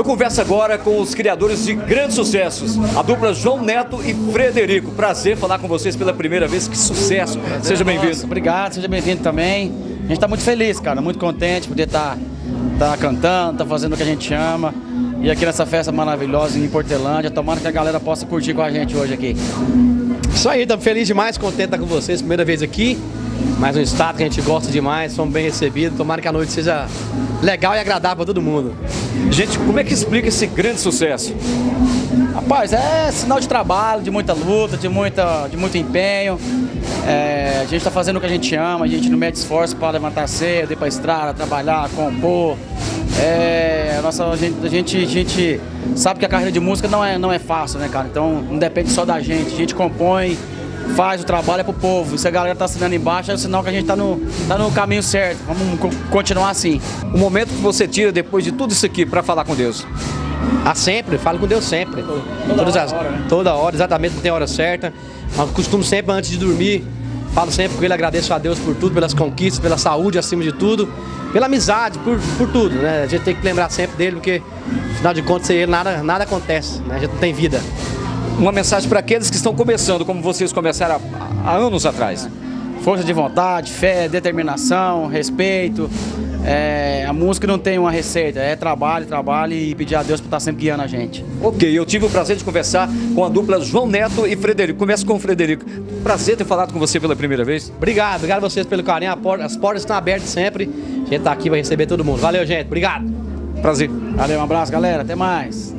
Eu converso agora com os criadores de grandes sucessos, a dupla João Neto e Frederico. Prazer falar com vocês pela primeira vez, que sucesso. Seja bem-vindo. Obrigado, seja bem-vindo também. A gente está muito feliz, cara, muito contente por poder estar tá, tá cantando, tá fazendo o que a gente ama. E aqui nessa festa maravilhosa em Portelândia, tomara que a galera possa curtir com a gente hoje aqui. Isso aí, estamos felizes demais, contente de estar com vocês, primeira vez aqui. Mais um estado que a gente gosta demais, somos bem recebidos. Tomara que a noite seja legal e agradável para todo mundo. Gente, como é que explica esse grande sucesso? Rapaz, é sinal de trabalho, de muita luta, de, muita, de muito empenho. É, a gente está fazendo o que a gente ama, a gente não mede esforço para levantar cedo, ir para a estrada, trabalhar, compor. É, a, nossa, a, gente, a, gente, a gente sabe que a carreira de música não é, não é fácil, né, cara? Então não depende só da gente. A gente compõe, faz o trabalho é pro povo. Se a galera tá assinando embaixo, é o sinal que a gente tá no, tá no caminho certo. Vamos continuar assim. O momento que você tira depois de tudo isso aqui para falar com Deus? Ah, sempre, falo com Deus sempre. Toda, Todas hora, as, hora, né? toda hora, exatamente, não tem hora certa. Eu costumo sempre, antes de dormir, falo sempre com ele, agradeço a Deus por tudo, pelas conquistas, pela saúde acima de tudo, pela amizade, por, por tudo, né? A gente tem que lembrar sempre dele, porque, afinal de contas, sem ele nada, nada acontece, né? A gente não tem vida. Uma mensagem para aqueles que estão começando, como vocês começaram há, há anos atrás. Força de vontade, fé, determinação, respeito. É, a música não tem uma receita, é trabalho, trabalho e pedir a Deus por estar sempre guiando a gente. Ok, eu tive o prazer de conversar com a dupla João Neto e Frederico. Começo com o Frederico. Prazer ter falado com você pela primeira vez. Obrigado, obrigado a vocês pelo carinho. As portas estão abertas sempre. A gente tá aqui para receber todo mundo. Valeu, gente. Obrigado. Prazer. Valeu, um abraço, galera. Até mais.